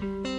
Bye.